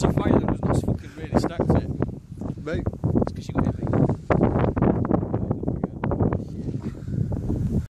Them was not fucking really stacked it. Mate,